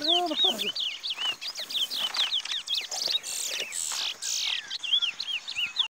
Caramba, cara.